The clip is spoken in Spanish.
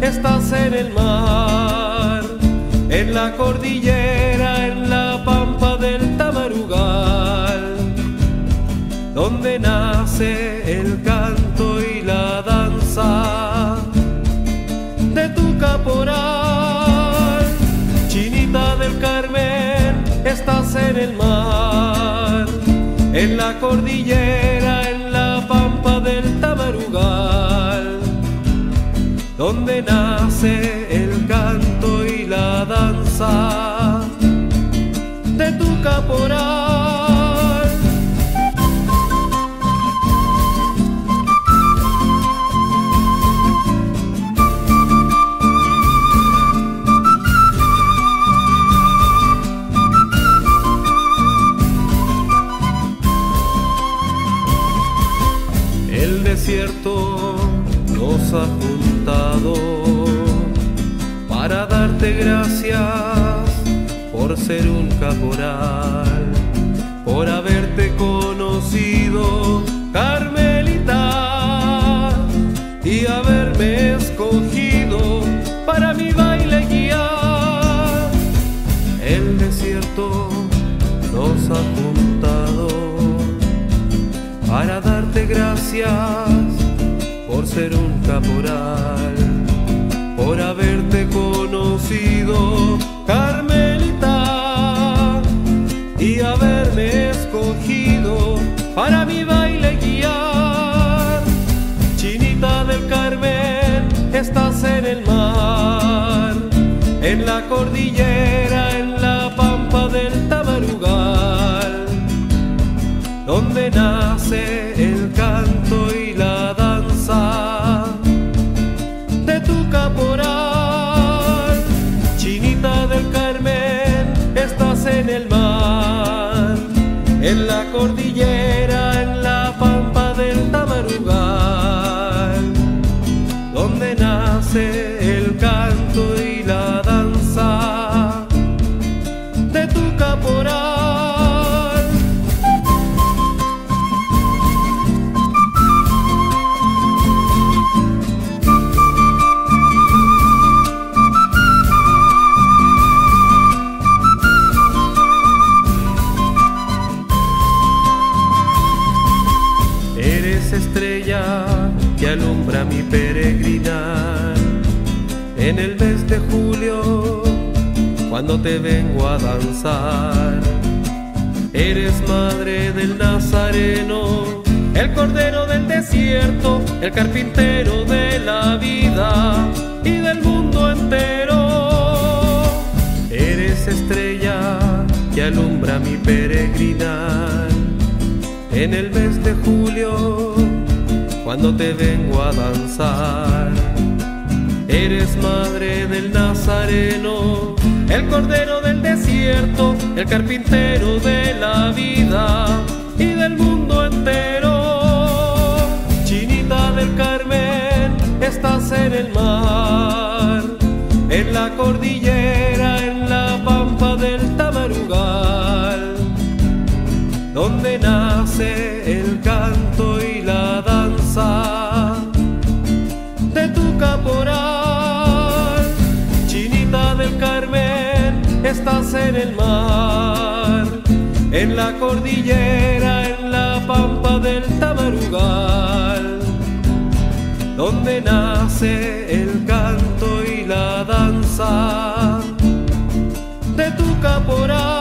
estás en el mar, en la cordillera, en la pampa del Tamarugal, donde nace el canto y la danza de tu caporal. Chinita del Carmen, estás en el mar, en la cordillera, donde nace el canto y la danza de tu caporal. El desierto nos darte gracias por ser un caporal, por haberte conocido, Carmelita, y haberme escogido para mi baile guiar. El desierto nos ha juntado para darte gracias por ser un caporal, por haberte conocido, Carmelita, y haberme escogido para mi baile guiar. Chinita del Carmen, estás en el mar, en la cordillera, en la pampa del Tamarugal donde nace en la cordillera, Estrella que alumbra mi peregrinar en el mes de julio cuando te vengo a danzar. Eres madre del Nazareno, el cordero del desierto, el carpintero de la vida y del mundo entero. Eres estrella que alumbra mi peregrinar en el mes de julio, cuando te vengo a danzar. Eres madre del Nazareno, el cordero del desierto, el carpintero de la vida y del mundo entero. Chinita del Carmen, estás en el mar, en la cordillera, en el mar, en la cordillera, en la pampa del Tamarugal, donde nace el canto y la danza de tu caporal.